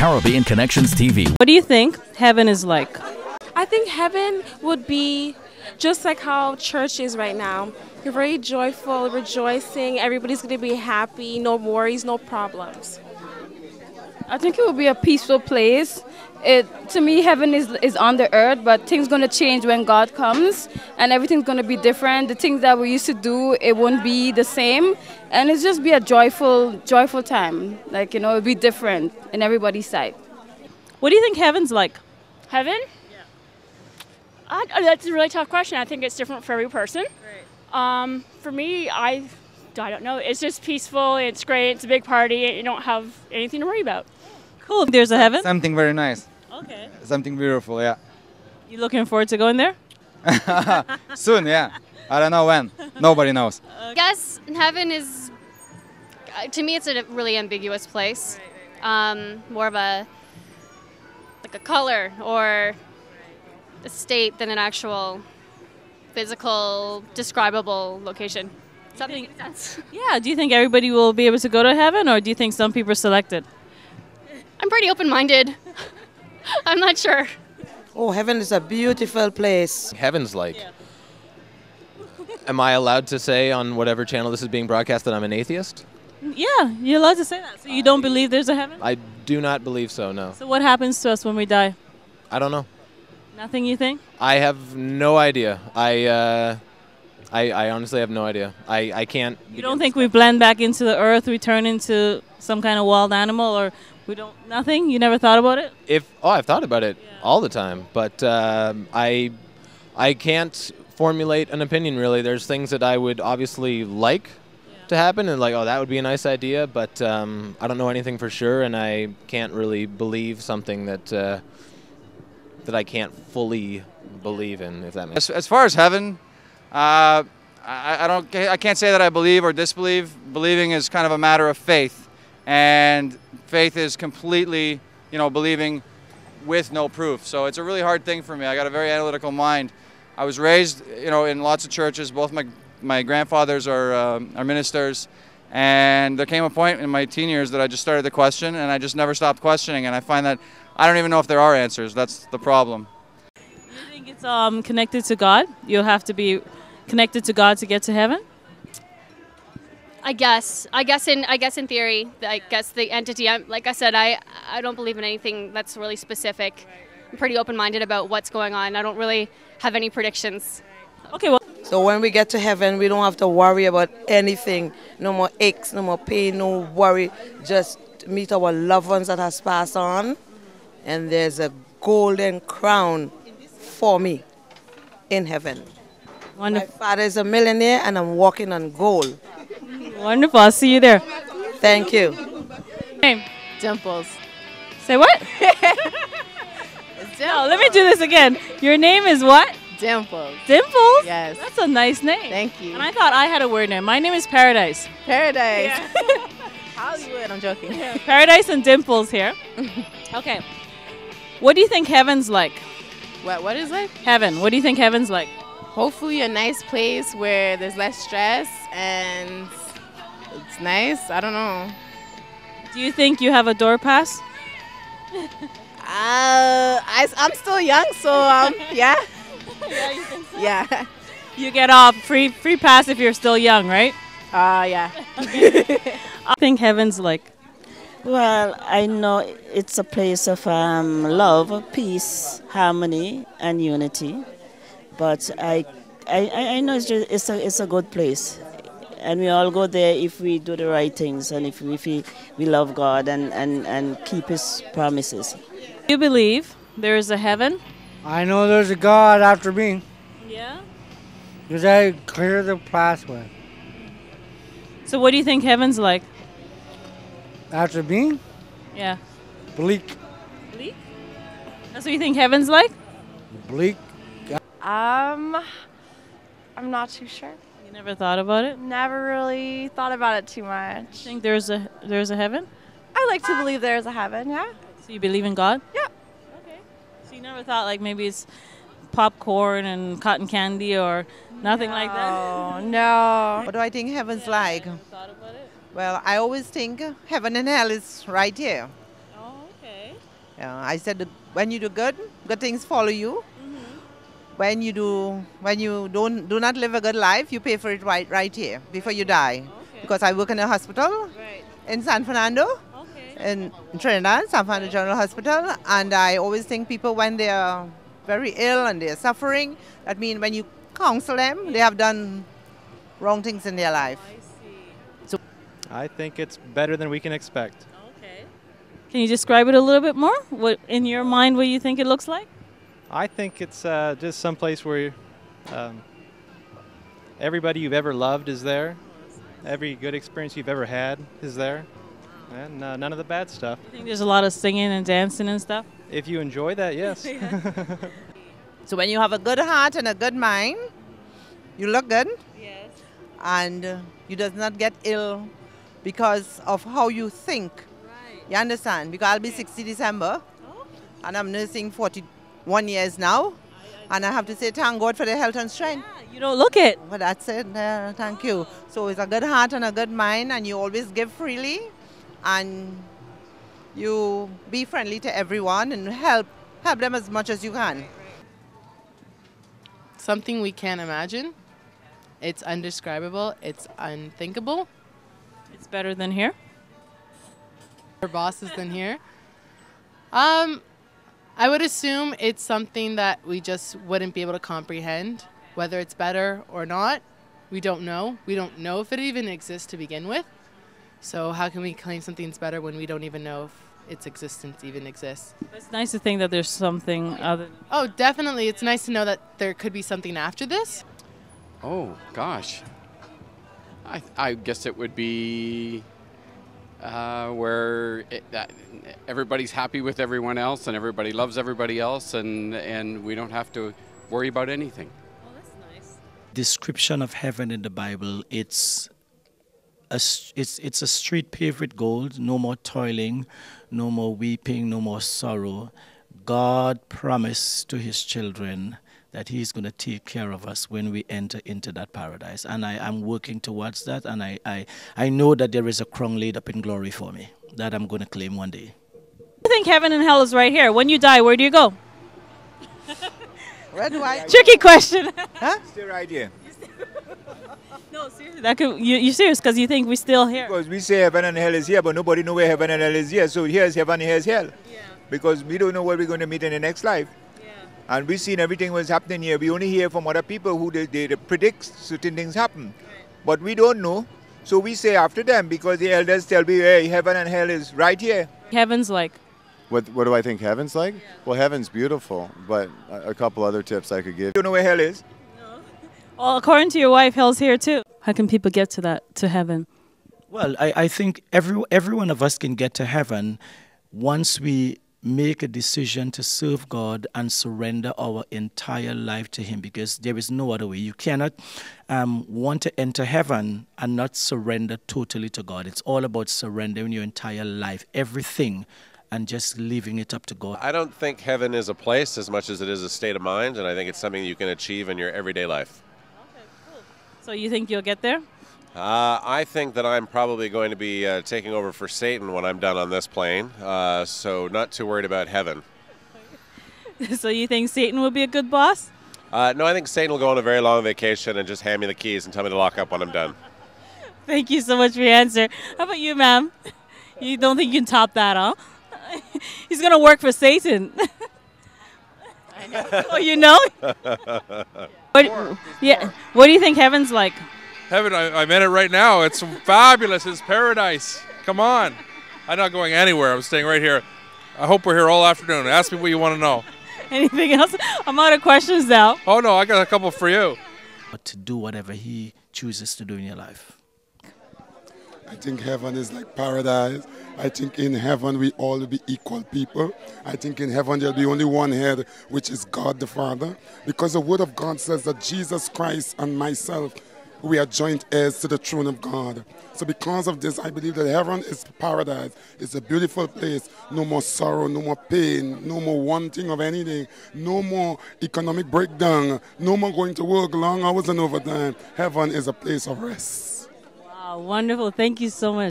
Caribbean Connections TV. What do you think heaven is like? I think heaven would be just like how church is right now. You're very joyful, rejoicing, everybody's going to be happy, no worries, no problems. I think it would be a peaceful place. It to me, heaven is is on the earth, but things gonna change when God comes, and everything's gonna be different. The things that we used to do, it won't be the same, and it's just be a joyful, joyful time. Like you know, it'll be different in everybody's sight. What do you think heaven's like? Heaven? Yeah. I, that's a really tough question. I think it's different for every person. Right. Um, for me, I, I don't know. It's just peaceful. It's great. It's a big party. You don't have anything to worry about. Cool. There's a heaven. Something very nice. Okay. Something beautiful, yeah. You looking forward to going there? Soon, yeah. I don't know when. Nobody knows. guess heaven is, uh, to me, it's a really ambiguous place. Um, more of a, like a color or a state than an actual physical, describable location. Does that make sense? Yeah. Do you think everybody will be able to go to heaven, or do you think some people are selected? I'm pretty open minded. I'm not sure. Oh, heaven is a beautiful place. Heaven's like. Am I allowed to say on whatever channel this is being broadcast that I'm an atheist? Yeah, you're allowed to say that. So you don't believe there's a heaven? I do not believe so, no. So what happens to us when we die? I don't know. Nothing, you think? I have no idea. I, uh, I, I honestly have no idea. I, I can't. You don't think we blend back into the earth, we turn into some kind of wild animal, or we don't? Nothing? You never thought about it? If oh, I've thought about it all the time, but um, I, I can't formulate an opinion really. There's things that I would obviously like to happen, and like, oh, that would be a nice idea, but um, I don't know anything for sure, and I can't really believe something that uh, that I can't fully believe in. If that makes As, as far as heaven, uh, I, I don't. I can't say that I believe or disbelieve. Believing is kind of a matter of faith, and faith is completely, you know, believing with no proof. So it's a really hard thing for me. I got a very analytical mind. I was raised, you know, in lots of churches. Both my my grandfathers are um, are ministers, and there came a point in my teen years that I just started to question, and I just never stopped questioning. And I find that I don't even know if there are answers. That's the problem. You think it's um, connected to God? You'll have to be connected to God to get to heaven? I guess. I guess in I guess in theory, I guess the entity. I'm, like I said, I I don't believe in anything that's really specific. I'm pretty open-minded about what's going on. I don't really have any predictions. Okay, well. So when we get to heaven, we don't have to worry about anything. No more aches, no more pain, no worry. Just meet our loved ones that has passed on, and there's a golden crown for me in heaven. Wonderful. My father is a millionaire, and I'm walking on gold. Wonderful. I'll see you there. Thank you. Name? Dimples. Say what? No, oh, let me do this again. Your name is what? Dimples. Dimples? Yes. That's a nice name. Thank you. And I thought I had a word name. My name is Paradise. Paradise. Hollywood. I'm joking. Paradise and Dimples here. okay. What do you think heaven's like? What? What is it? Heaven. What do you think heaven's like? Hopefully, a nice place where there's less stress and it's nice. I don't know. Do you think you have a door pass? Uh, I, I'm still young, so um, yeah. yeah, you think so? Yeah. You get off free free pass if you're still young, right? Uh, yeah. I think heaven's like. Well, I know it's a place of um, love, peace, harmony, and unity. But I, I, I know it's, just, it's, a, it's a good place. And we all go there if we do the right things and if we, if we, we love God and, and, and keep His promises. You believe there is a heaven? I know there's a God after me. Yeah. Because I clear the pathway. So what do you think heaven's like? After me? Yeah. Bleak. Bleak? That's what you think heaven's like? Bleak. Um, I'm not too sure. You never thought about it? Never really thought about it too much. Think there's a there's a heaven? I like to believe there's a heaven. Yeah. So you believe in God? Yeah. Okay. So you never thought like maybe it's popcorn and cotton candy or nothing like that? Oh no. What do I think heaven's like? thought about it? Well, I always think heaven and hell is right here. Oh, okay. Yeah, I said when you do good, good things follow you. When you do, when you don't do not live a good life, you pay for it right right here before you die. Because I work in a hospital right. in San Fernando, in Trinidad, San Fernando General Hospital, and I always think people when they are very ill and they are suffering, that means when you counsel them, they have done wrong things in their life. I so I think it's better than we can expect. Okay. Can you describe it a little bit more? What in your mind what you think it looks like? I think it's uh, just some place where um, everybody you've ever loved is there. Every good experience you've ever had is there. And uh, none of the bad stuff. I think there's a lot of singing and dancing and stuff. If you enjoy that, yes. So when you have a good heart and a good mind, you look good. Yes. And uh, you does not get ill because of how you think. Right. You understand? Because I'll be 60 December, and I'm nursing 41 years now, and I have to say thank God for the health and strength. you don't look it. But that's it. Uh, thank you. So it's a good heart and a good mind, and you always give freely, and you be friendly to everyone and help help them as much as you can. something we can't imagine. It's undescribable. It's unthinkable. It's better than here. Our bosses than here. Um, I would assume it's something that we just wouldn't be able to comprehend. Whether it's better or not, we don't know. We don't know if it even exists to begin with. So how can we claim something's better when we don't even know if its existence even exists? It's nice to think that there's something other. Oh, definitely. It's nice to know that there could be something after this. Oh gosh, I I guess it would be uh, where it, that everybody's happy with everyone else and everybody loves everybody else and and we don't have to worry about anything. description of heaven in the Bible, it's a, s- it's, it's a street paved with gold, no more toiling, no more weeping, no more sorrow. God promised to his children that he's going to take care of us when we enter into that paradise. And I am working towards that, and I, I, I know that there is a crown laid up in glory for me that I'm going to claim one day. I think heaven and hell is right here. When you die, where do you go? Where do I? Tricky question. Huh? Still right here. no, seriously. That could you you serious because you think we're still here. Because we say heaven and hell is here, but nobody know where heaven and hell is here. So here's heaven, here's hell. Yeah. Because we don't know what we're going to meet in the next life. And we've seen everything was happening here. We only hear from other people who they, they, they predict certain things happen. But we don't know. So we say after them because the elders tell me, hey, heaven and hell is right here. Heaven's like. What, what do I think heaven's like? Well, heaven's beautiful, but a, a couple other tips I could give. You know where hell is? No. Well, according to your wife, hell's here too. How can people get to that to heaven? Well, I, I think every, every one of us can get to heaven once we make a decision to serve God and surrender our entire life to Him because there is no other way. You cannot um, want to enter heaven and not surrender totally to God. It's all about surrendering your entire life, everything, and just leaving it up to God. I don't think heaven is a place as much as it is a state of mind, and I think it's something you can achieve in your everyday life. Okay, cool. So you think you'll get there? Uh, I think that I'm probably going to be uh, taking over for Satan when I'm done on this plane, uh, so not too worried about heaven. so you think Satan will be a good boss? Uh, no, I think Satan will go on a very long vacation and just hand me the keys and tell me to lock up when I'm done. Thank you so much for your answer. How about you, ma'am? You don't think you can top that, huh? He's gonna work for Satan. oh, you know? What, yeah. What do you think heaven's like? Heaven, I, I'm in it right now. It's fabulous. It's paradise. Come on. I'm not going anywhere. I'm staying right here. I hope we're here all afternoon. Ask me what you want to know. Anything else? I'm out of questions now. Oh, no, I got a couple for you. But to do whatever He chooses to do in your life. I think heaven is like paradise. I think in heaven we all will be equal people. I think in heaven there'll be only one head, which is God the Father. Because the Word of God says that Jesus Christ and myself, we are joint heirs to the throne of God. So because of this, I believe that heaven is paradise. It's a beautiful place. No more sorrow, no more pain, no more wanting of anything, no more economic breakdown, no more going to work long hours and overtime. Heaven is a place of rest. Wow, wonderful. Thank you so much.